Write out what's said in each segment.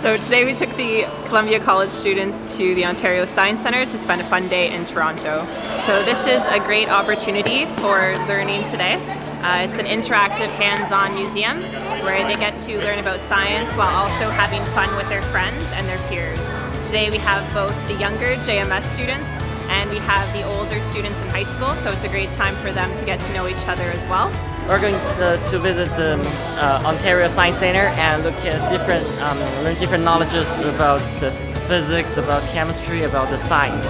So today we took the Columbia College students to the Ontario Science Centre to spend a fun day in Toronto. So this is a great opportunity for learning today. Uh, it's an interactive hands-on museum where they get to learn about science while also having fun with their friends and their peers. Today we have both the younger JMS students and we have the older students in high school, so it's a great time for them to get to know each other as well. We're going to, to visit the uh, Ontario Science Centre and look at different, um, learn different knowledges about the physics, about chemistry, about the science.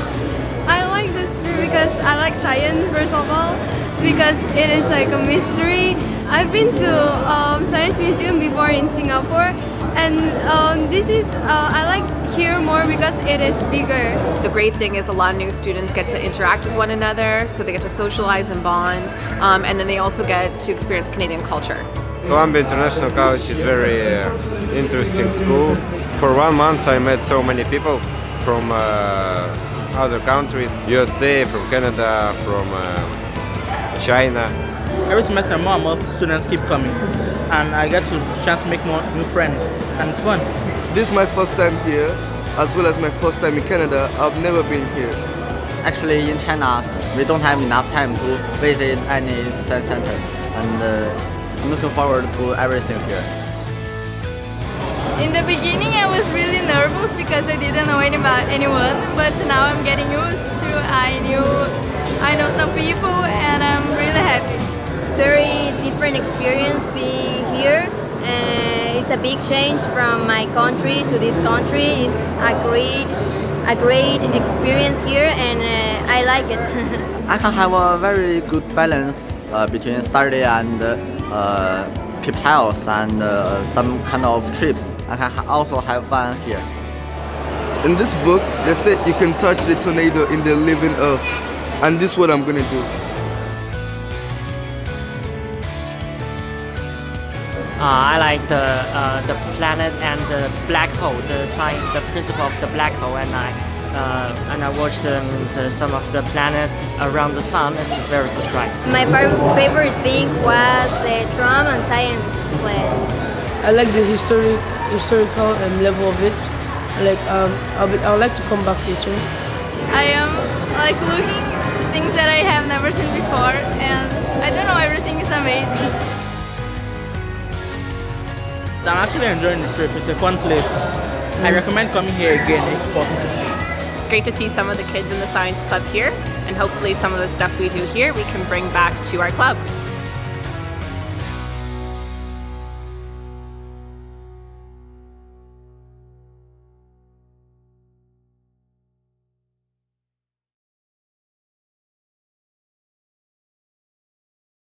I like this trip because I like science first of all, because it is like a mystery. I've been to um, science museum before in Singapore, and um, this is uh, I like here more because it is bigger. The great thing is a lot of new students get to interact with one another, so they get to socialize and bond, um, and then they also get to experience Canadian culture. Columbia International College is very uh, interesting school. For one month I met so many people from uh, other countries, USA, from Canada, from uh, China. Every semester more and more students keep coming and I get to chance to make more new friends and it's fun. This is my first time here, as well as my first time in Canada. I've never been here. Actually, in China, we don't have enough time to visit any science center, and uh, I'm looking forward to everything here. In the beginning, I was really nervous because I didn't know any about anyone, but now I'm getting used to. I knew, different experience being here and it's a big change from my country to this country. It's a great, a great experience here, and uh, I like it. I can have a very good balance uh, between study and uh, keep health and uh, some kind of trips. I can also have fun here. In this book, they said you can touch the tornado in the living earth, and this is what I'm gonna do. I like the uh, the planet and the black hole, the science, the principle of the black hole, and I uh, and I watched um, the, some of the planet around the sun, and was very surprised. My favorite thing was the drama and science class. I like the history, historical um, level of it. Like um, I would, I would like to come back future. I am like looking things that I have never seen before, and I'm actually enjoying the trip. It's a fun place. Mm. I recommend coming here again if possible. It's great to see some of the kids in the science club here, and hopefully some of the stuff we do here we can bring back to our club.